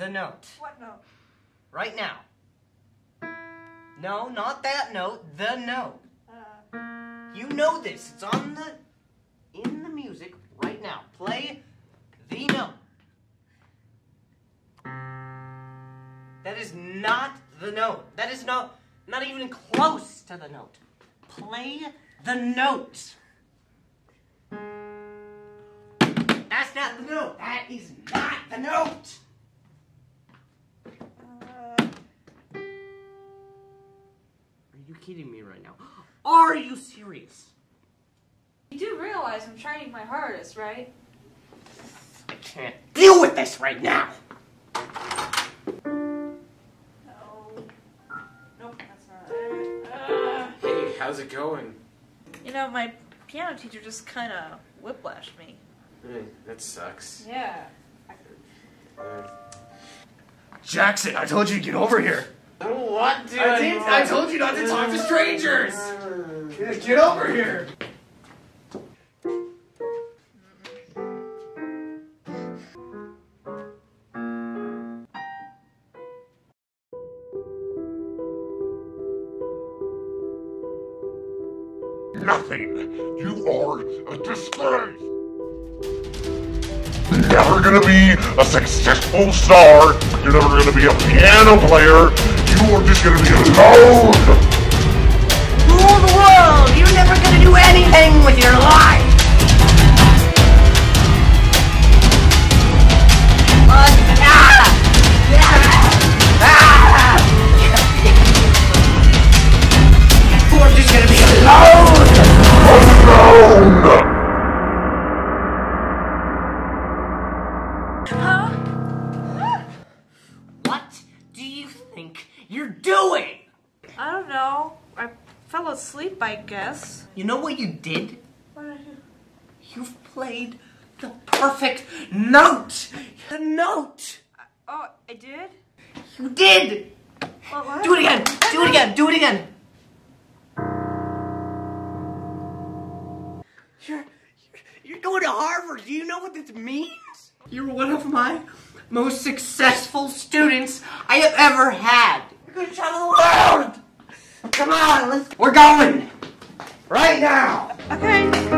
the note. What note? Right now. No, not that note. The note. Uh, You know this. It's on the in the music right now. Play the note. That is not the note. That is no not even close to the note. Play the note. That's not the note. That is not the note. Kidding me right now? Are you serious? you do realize I'm trying my hardest, right? I can't deal with this right now. No. Nope, that's not it. Uh, Hey, how's it going? you know, my piano teacher just kind of whiplashed me. Eh, that sucks. Yeah. Uh, Jackson, I told you to get over here. I want to. I did. I told you not to talk to strangers. Yeah, Get over here. Nothing. You are a disgrace. Never gonna be a successful star. You're never gonna be a piano player. You are just gonna be alone. Rule the world! You're never gonna do anything doing? I don't know. I fell asleep, I guess. You know what you did? What did I do? You've played the perfect note! The note! Oh, I did? You did! What, what? Do it again! Do it again! Do it again! You're, you're, you're going to Harvard. Do you know what this means? You're one of my most successful students I have ever had. Going the world! Come on, let's, we're going! Right now! Okay.